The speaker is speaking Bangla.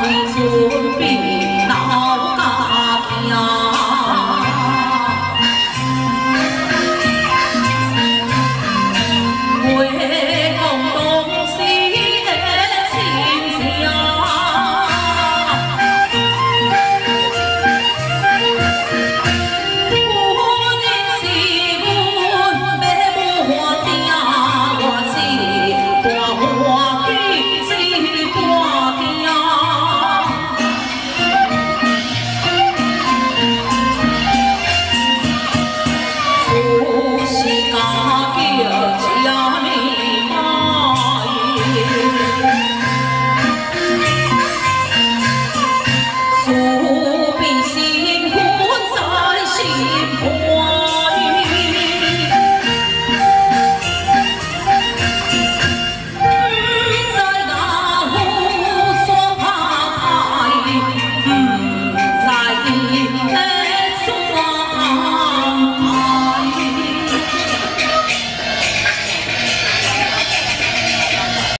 你是我是家己学一样。